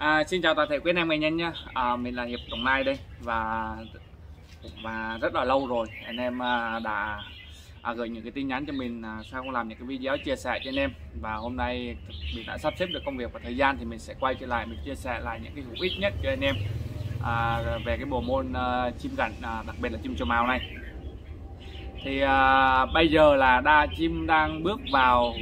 À, xin chào toàn thể quý anh em nghệ nhân nhé. À, Mình là Hiệp Đồng Nai đây Và và rất là lâu rồi anh em à, đã à, gửi những cái tin nhắn cho mình à, sao không làm những cái video chia sẻ cho anh em. Và hôm nay mình đã sắp xếp được công việc và thời gian thì mình sẽ quay trở lại mình chia sẻ lại những cái hữu ích nhất cho anh em à, về cái bộ môn à, chim cảnh à, đặc biệt là chim trầu màu này. Thì à, bây giờ là đa chim đang bước vào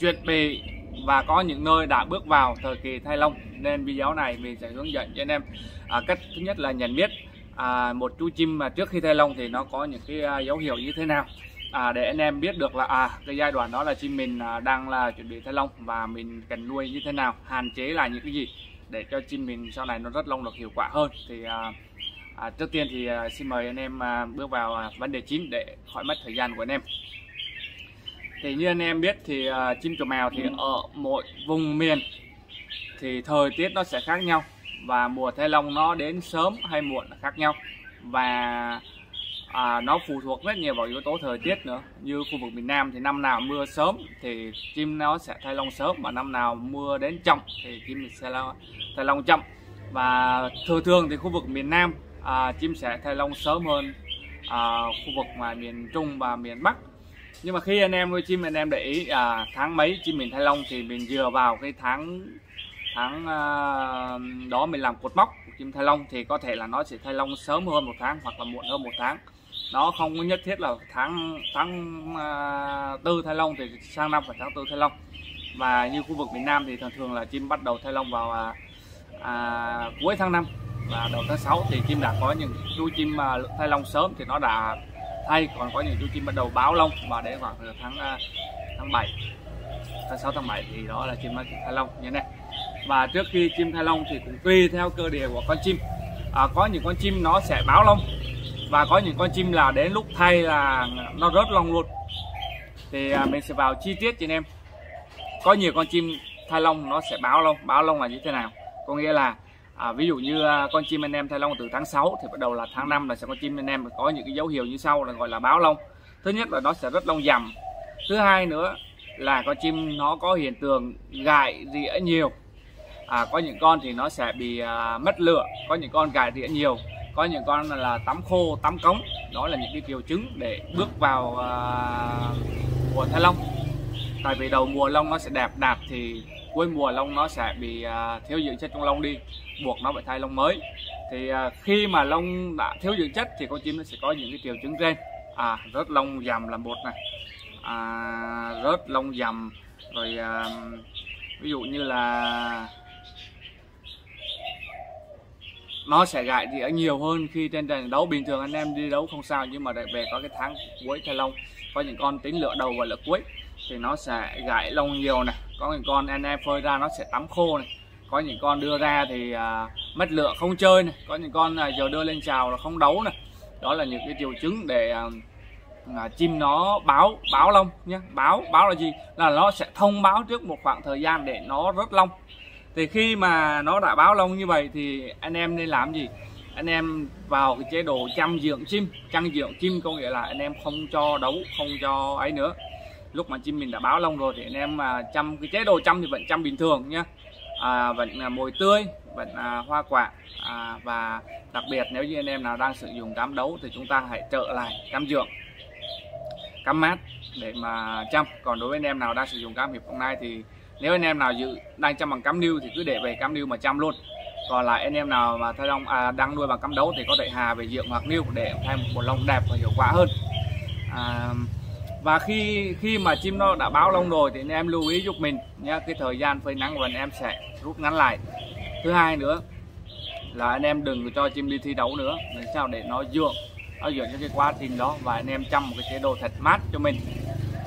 chuẩn bị và có những nơi đã bước vào thời kỳ thay lông nên video này mình sẽ hướng dẫn cho anh em. À, cách thứ nhất là nhận biết à, một chú chim mà trước khi thay lông thì nó có những cái à, dấu hiệu như thế nào. À, để anh em biết được là à cái giai đoạn đó là chim mình à, đang là chuẩn bị thay lông và mình cần nuôi như thế nào hạn chế là những cái gì để cho chim mình sau này nó rất lông được hiệu quả hơn. Thì à, à, trước tiên thì à, xin mời anh em à, bước vào à, vấn đề chính để khỏi mất thời gian của anh em thì như anh em biết thì uh, chim trầu mèo thì ở mỗi vùng miền thì thời tiết nó sẽ khác nhau và mùa thay lông nó đến sớm hay muộn là khác nhau. Và à, nó phụ thuộc rất nhiều vào yếu tố thời tiết nữa. Như khu vực miền Nam thì năm nào mưa sớm thì chim nó sẽ thay lông sớm và năm nào mưa đến chậm thì chim sẽ thay lông chậm. Và thường thường thì khu vực miền Nam à, chim sẽ thay lông sớm hơn à, khu vực mà miền Trung và miền Bắc nhưng mà khi anh em nuôi chim anh em để ý à, tháng mấy chim mình thay lông thì mình dựa vào cái tháng tháng à, đó mình làm cột mốc chim thay lông thì có thể là nó sẽ thay lông sớm hơn một tháng hoặc là muộn hơn một tháng. Nó không có nhất thiết là tháng tháng à, tư thay lông thì sang năm phải tháng tư thay lông. Và như khu vực miền Nam thì thường thường là chim bắt đầu thay lông vào à, à, cuối tháng 5 và đầu tháng 6 thì chim đã có những chú chim mà thay lông sớm thì nó đã thay còn có những chú chim bắt đầu báo lông và đến khoảng tháng à, tháng 7 tháng 6 tháng 7 thì đó là chim thay lông như này. Và trước khi chim thay lông thì cũng tùy theo cơ địa của con chim. À, có những con chim nó sẽ báo lông và có những con chim là đến lúc thay là nó rớt lông luôn. Thì à, mình sẽ vào chi tiết cho anh em. Có nhiều con chim thay lông nó sẽ báo lông báo lông là như thế nào? Có nghĩa là à, ví dụ như à, con chim anh em thay lông từ tháng 6 thì bắt đầu là tháng 5 là sẽ có chim anh em có những cái dấu hiệu như sau là gọi là báo lông. Thứ nhất là nó sẽ rất lông dầm. Thứ hai nữa là con chim nó có hiện tượng gại rỉa nhiều. À, có những con thì nó sẽ bị à, mất lửa có những con gại rỉa nhiều. Có những con là tắm khô tắm cống đó là những cái triệu chứng để bước vào à, mùa thay lông tại vì đầu mùa lông nó sẽ đẹp đạt thì cuối mùa lông nó sẽ bị à, thiếu dưỡng chất trong lông đi buộc nó phải thay lông mới. Thì à, khi mà lông đã thiếu dưỡng chất thì con chim nó sẽ có những cái triệu chứng trên. À rớt lông dầm là một này. À, rớt lông dầm rồi à, ví dụ như là nó sẽ gại thì ở nhiều hơn khi trên trận đấu. Bình thường anh em đi đấu không sao nhưng mà về có cái tháng cuối thay lông có những con tính lửa đầu và lửa cuối thì nó sẽ gãi lông nhiều này có những con anh em phơi ra nó sẽ tắm khô này. Có những con đưa ra thì à, mất lựa không chơi này. Có những con à, giờ đưa lên chào là không đấu này. Đó là những cái triệu chứng để à, à, chim nó báo báo lông nhé báo báo là gì? Là nó sẽ thông báo trước một khoảng thời gian để nó rớt lông. Thì khi mà nó đã báo lông như vậy thì anh em nên làm gì? Anh em vào cái chế độ chăm dưỡng chim. Chăm dưỡng chim có nghĩa là anh em không cho đấu không cho ấy nữa lúc mà chim mình đã báo lông rồi thì anh em mà chăm cái chế độ chăm thì vẫn chăm bình thường nhé à, vẫn là mồi tươi vẫn à, hoa quả à, và đặc biệt nếu như anh em nào đang sử dụng cám đấu thì chúng ta hãy trợ lại cám dưỡng cám mát để mà chăm. Còn đối với anh em nào đang sử dụng cám hiệp hôm nay thì nếu anh em nào dự đang chăm bằng cám niu thì cứ để về cám niu mà chăm luôn. Còn lại anh em nào mà thay lông à, đang nuôi bằng cám đấu thì có thể hà về dưỡng hoặc niu để thay một bộ lông đẹp và hiệu quả hơn. À, và khi khi mà chim nó đã báo lông rồi thì anh em lưu ý giúp mình nhé. Cái thời gian phơi nắng của anh em sẽ rút ngắn lại. Thứ hai nữa là anh em đừng cho chim đi thi đấu nữa. Làm sao để nó dưỡng nó dưỡng cho cái quá trình đó và anh em chăm một cái chế độ thật mát cho mình.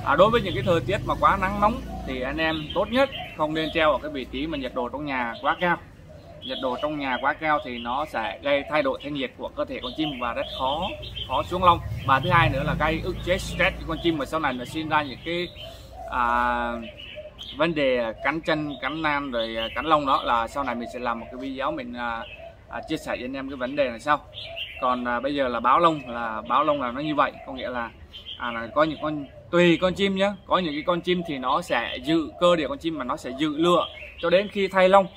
À, đối với những cái thời tiết mà quá nắng nóng thì anh em tốt nhất không nên treo ở cái vị trí mà nhiệt độ trong nhà quá cao nhiệt độ trong nhà quá cao thì nó sẽ gây thay đổi thân nhiệt của cơ thể con chim và rất khó khó xuống lông. Và thứ hai nữa là gây ức chế stress cho con chim và sau này nó sinh ra những cái à, vấn đề cắn chân cắn nan rồi à, cắn lông đó là sau này mình sẽ làm một cái video mình à, à, chia sẻ với anh em cái vấn đề này sau. Còn à, bây giờ là báo lông là báo lông là nó như vậy có nghĩa là à, là có những con tùy con chim nhé có những cái con chim thì nó sẽ dự cơ địa con chim mà nó sẽ dự lựa cho đến khi thay lông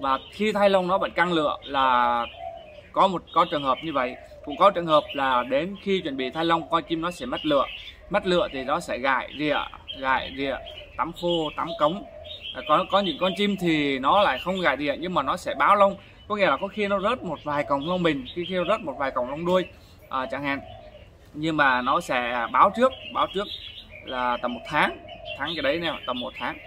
và khi thay lông nó vẫn căng lựa là có một có trường hợp như vậy. Cũng có trường hợp là đến khi chuẩn bị thay lông con chim nó sẽ mất lựa mất lựa thì nó sẽ gãi rịa gãi rịa tắm khô tắm cống. À, có có những con chim thì nó lại không gãi rịa nhưng mà nó sẽ báo lông. Có nghĩa là có khi nó rớt một vài cọng lông mình khi khi nó rớt một vài cọng lông đuôi à, chẳng hạn. Nhưng mà nó sẽ báo trước báo trước là tầm một tháng. Tháng cái đấy nè tầm một tháng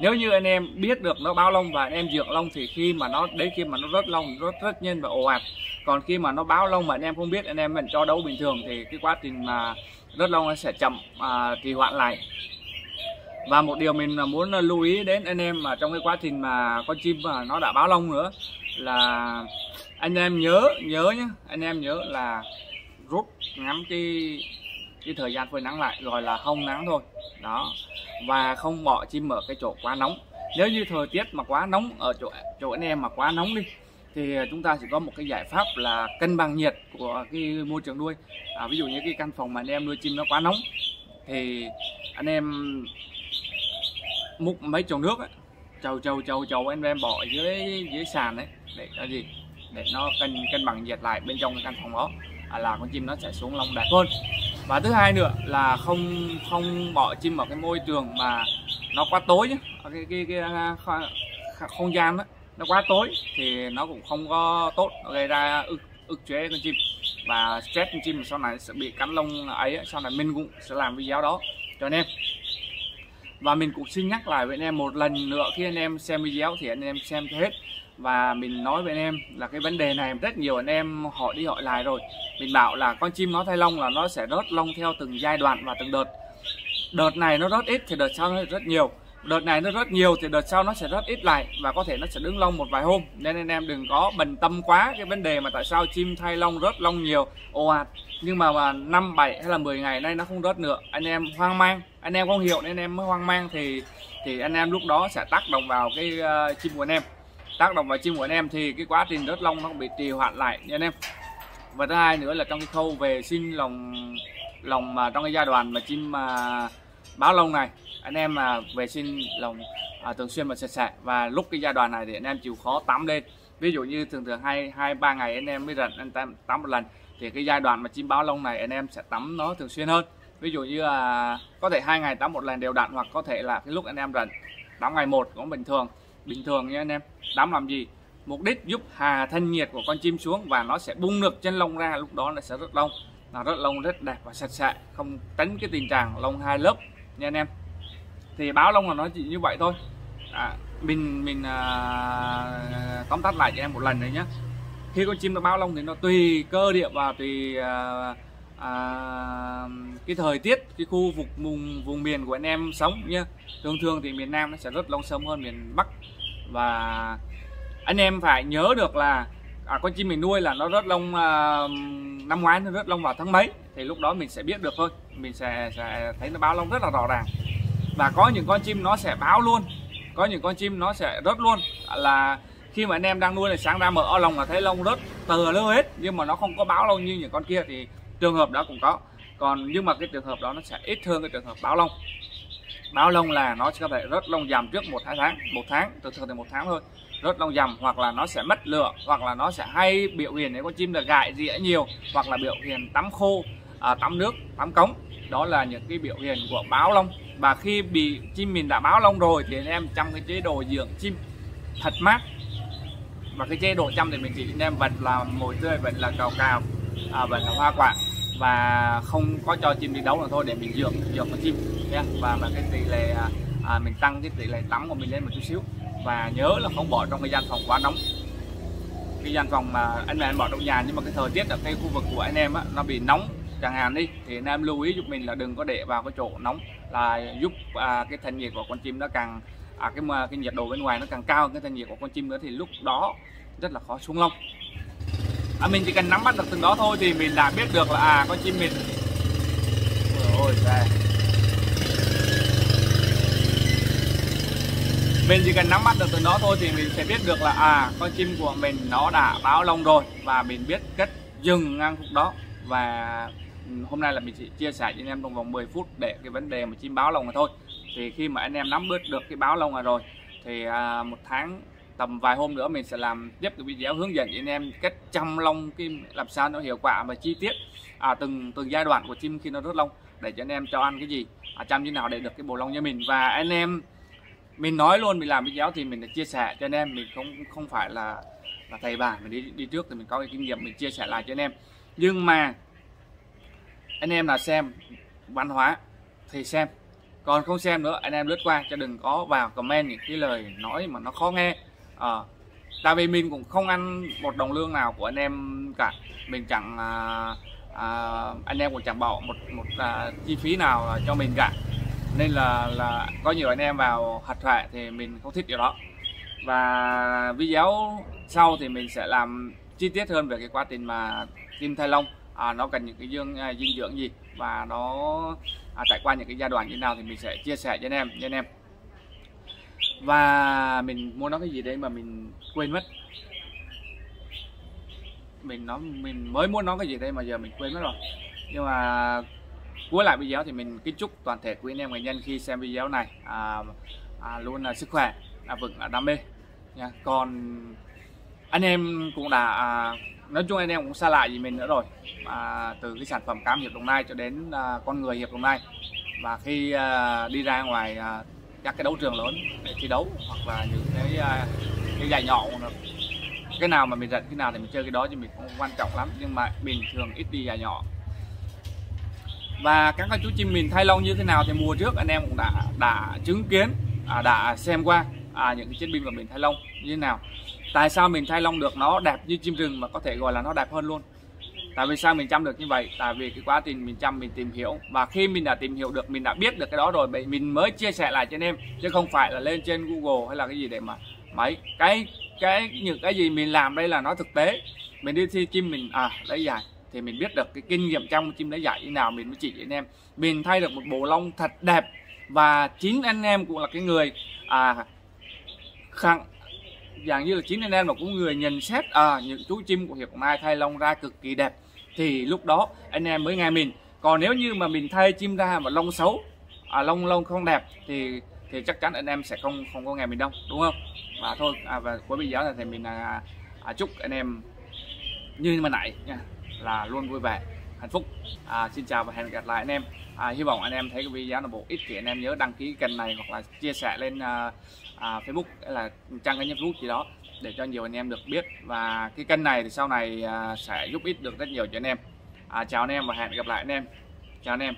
nếu như anh em biết được nó báo lông và anh em dưỡng lông thì khi mà nó đến khi mà nó rớt lông rất rất nhanh và ồ ạt. Còn khi mà nó báo lông mà anh em không biết anh em mình cho đấu bình thường thì cái quá trình mà rớt lông nó sẽ chậm à, trì hoãn lại. Và một điều mình muốn lưu ý đến anh em mà trong cái quá trình mà con chim mà nó đã báo lông nữa là anh em nhớ nhớ nhé anh em nhớ là rút ngắn cái cái thời gian phơi nắng lại rồi là không nắng thôi. Đó và không bỏ chim ở cái chỗ quá nóng. Nếu như thời tiết mà quá nóng ở chỗ chỗ anh em mà quá nóng đi thì chúng ta sẽ có một cái giải pháp là cân bằng nhiệt của cái môi trường nuôi. À, ví dụ như cái căn phòng mà anh em nuôi chim nó quá nóng thì anh em múc mấy chậu nước ấy, chầu chầu chầu chầu anh em bỏ dưới dưới sàn đấy để cái gì? Để nó cân cân bằng nhiệt lại bên trong cái căn phòng đó à, là con chim nó sẽ xuống lông đẹp hơn và thứ hai nữa là không không bỏ chim vào cái môi trường mà nó quá tối nhé. Cái cái, cái, à, cái không gian đó, nó quá tối thì nó cũng không có tốt nó gây ra ức ức chế con chim. Và stress con chim sau này sẽ bị cắn lông ấy sau này mình cũng sẽ làm video đó. Cho anh em. Và mình cũng xin nhắc lại với anh em một lần nữa khi anh em xem video thì anh em xem cho hết và mình nói với anh em là cái vấn đề này rất nhiều anh em hỏi đi hỏi lại rồi. Mình bảo là con chim nó thay lông là nó sẽ rớt lông theo từng giai đoạn và từng đợt. Đợt này nó rớt ít thì đợt sau nó rất nhiều. Đợt này nó rất nhiều thì đợt sau nó sẽ rất ít lại và có thể nó sẽ đứng lông một vài hôm. Nên anh em đừng có bận tâm quá cái vấn đề mà tại sao chim thay lông rớt lông nhiều ồ ạt. Nhưng mà mà năm bảy hay là 10 ngày nay nó không rớt nữa. Anh em hoang mang. Anh em không hiểu nên anh em mới hoang mang thì thì anh em lúc đó sẽ tác động vào cái uh, chim của anh em tác động vào chim của anh em thì cái quá trình rớt lông nó bị trì hoãn lại nha anh em. Và thứ hai nữa là trong cái khâu về sinh lòng lòng mà trong cái giai đoạn mà chim mà báo lông này anh em mà vệ sinh lồng à, thường xuyên và sạch sẽ. Và lúc cái giai đoạn này thì anh em chịu khó tắm lên. Ví dụ như thường thường hai hai ba ngày anh em mới rảnh anh tắm, tắm một lần thì cái giai đoạn mà chim báo lông này anh em sẽ tắm nó thường xuyên hơn. Ví dụ như là có thể hai ngày tắm một lần đều đặn hoặc có thể là cái lúc anh em rảnh tắm ngày một cũng bình thường bình thường nha anh em. Tắm làm gì? Mục đích giúp hà thân nhiệt của con chim xuống và nó sẽ bung được chân lông ra lúc đó nó sẽ rất lông. Là rất lông rất đẹp và sạch sẽ không tránh cái tình trạng lông hai lớp nha anh em. Thì báo lông là nó chỉ như vậy thôi. À, mình mình à, tóm tắt lại cho em một lần đấy nhé khi con chim nó báo lông thì nó tùy cơ địa và tùy à, à, cái thời tiết cái khu vực vùng vùng miền của anh em sống nhá. Thường thường thì miền Nam nó sẽ rất lông sớm hơn miền Bắc và anh em phải nhớ được là à, con chim mình nuôi là nó rớt lông à, năm ngoái nó rớt lông vào tháng mấy thì lúc đó mình sẽ biết được thôi. Mình sẽ, sẽ thấy nó báo lông rất là rõ ràng. Và có những con chim nó sẽ báo luôn có những con chim nó sẽ rớt luôn. Là khi mà anh em đang nuôi là sáng ra mở lồng là thấy lông rớt tờ lơ hết nhưng mà nó không có báo lông như những con kia thì trường hợp đó cũng có. Còn nhưng mà cái trường hợp đó nó sẽ ít hơn cái trường hợp báo lông báo lông là nó sẽ có thể rớt lông dầm trước một hai tháng một tháng thường thường thì một tháng thôi. Rớt lông dầm hoặc là nó sẽ mất lửa hoặc là nó sẽ hay biểu hiện nếu con chim là gại rỉa nhiều hoặc là biểu hiện tắm khô à, tắm nước tắm cống. Đó là những cái biểu hiện của báo lông. Và khi bị chim mình đã báo lông rồi thì anh em trong cái chế độ dưỡng chim thật mát. Và cái chế độ chăm thì mình chỉ anh em vật là mồi tươi vật là cào cào à, vật là hoa quả và không có cho chim đi đấu là thôi để mình dưỡng dưỡng con chim nha. Và mà cái tỷ lệ à, à mình tăng cái tỷ lệ tắm của mình lên một chút xíu. Và nhớ là không bỏ trong cái gian phòng quá nóng. Cái gian phòng mà anh em bỏ trong nhà nhưng mà cái thời tiết ở cái khu vực của anh em á, nó bị nóng chẳng hạn đi thì anh em lưu ý giúp mình là đừng có để vào cái chỗ nóng là giúp à, cái thân nhiệt của con chim nó càng à, cái à, cái nhiệt độ bên ngoài nó càng cao hơn cái thân nhiệt của con chim nữa thì lúc đó rất là khó xuống lông à, mình chỉ cần nắm bắt được từng đó thôi thì mình đã biết được là à con chim mình. Ôi trời mình chỉ cần nắm bắt được từ đó thôi thì mình sẽ biết được là à con chim của mình nó đã báo lông rồi và mình biết cách dừng ngang khúc đó. Và ừ, hôm nay là mình sẽ chia sẻ cho anh em trong vòng 10 phút để cái vấn đề mà chim báo lông này thôi. Thì khi mà anh em nắm bước được cái báo lông rồi thì à, một tháng tầm vài hôm nữa mình sẽ làm tiếp cái video hướng dẫn cho anh em cách chăm lông kim làm sao nó hiệu quả và chi tiết à, từng từng giai đoạn của chim khi nó rớt lông để cho anh em cho ăn cái gì à, chăm như nào để được cái bộ lông như mình. Và anh em mình nói luôn mình làm video thì mình đã chia sẻ cho anh em mình không không phải là là thầy bà mình đi đi trước thì mình có cái kinh nghiệm mình chia sẻ lại cho anh em. Nhưng mà anh em là xem văn hóa thì xem còn không xem nữa anh em lướt qua cho đừng có vào comment những cái lời nói mà nó khó nghe à, tại vì mình cũng không ăn một đồng lương nào của anh em cả. Mình chẳng à, à, anh em cũng chẳng bỏ một một à, chi phí nào cho mình cả. Nên là là có nhiều anh em vào hạt thoại thì mình không thích điều đó. Và video sau thì mình sẽ làm chi tiết hơn về cái quá trình mà tim thay long, à, nó cần những cái dương à, dinh dưỡng gì và nó à, trải qua những cái giai đoạn như nào thì mình sẽ chia sẻ cho anh em cho anh em và mình muốn nói cái gì đấy mà mình quên mất? Mình nói mình mới muốn nói cái gì đây mà giờ mình quên mất rồi. Nhưng mà cuối lại video thì mình kính chúc toàn thể quý anh em người nhân khi xem video này. À, à, luôn là sức khỏe là vững là đam mê. Nha. Còn anh em cũng đã à, nói chung anh em cũng xa lạ gì mình nữa rồi. À, từ cái sản phẩm cam hiệp đồng nai cho đến à, con người hiệp đồng nai. Và khi à, đi ra ngoài à, các cái đấu trường lớn để thi đấu hoặc là những cái à, cái giải nhỏ cũng được. Cái nào mà mình dẫn cái nào thì mình chơi cái đó thì mình cũng quan trọng lắm nhưng mà mình thường ít đi giải nhỏ. Và các con chú chim mình thay lông như thế nào thì mùa trước anh em cũng đã đã chứng kiến à, đã xem qua à, những cái chiến binh của mình thay lông như thế nào. Tại sao mình thay lông được? Nó đẹp như chim rừng mà có thể gọi là nó đẹp hơn luôn tại vì sao mình chăm được như vậy? Tại vì cái quá trình mình chăm mình tìm hiểu. Và khi mình đã tìm hiểu được mình đã biết được cái đó rồi mình mới chia sẻ lại cho anh em chứ không phải là lên trên google hay là cái gì để mà mấy cái cái những cái gì mình làm đây là nó thực tế. Mình đi thi chim mình à lấy giải thì mình biết được cái kinh nghiệm trong chim lấy giải như nào mình mới chỉ cho anh em. Mình thay được một bộ lông thật đẹp và chính anh em cũng là cái người à khẳng dạng như là chính anh em mà cũng người nhận xét à, những chú chim của hiệp mai thay lông ra cực kỳ đẹp thì lúc đó anh em mới nghe mình. Còn nếu như mà mình thay chim ra mà lông xấu à, lông lông không đẹp thì thì chắc chắn anh em sẽ không không có nghe mình đâu đúng không? Và thôi à, và cuối video này thì mình à, à, chúc anh em như mà nãy nha là luôn vui vẻ hạnh phúc. À, xin chào và hẹn gặp lại anh em. À, hy vọng anh em thấy cái video là bổ ích thì anh em nhớ đăng ký kênh này hoặc là chia sẻ lên à, à, Facebook hay là trang cá nhân Facebook gì đó để cho nhiều anh em được biết. Và cái kênh này thì sau này à, sẽ giúp ích được rất nhiều cho anh em. À, chào anh em và hẹn gặp lại anh em. Chào anh em.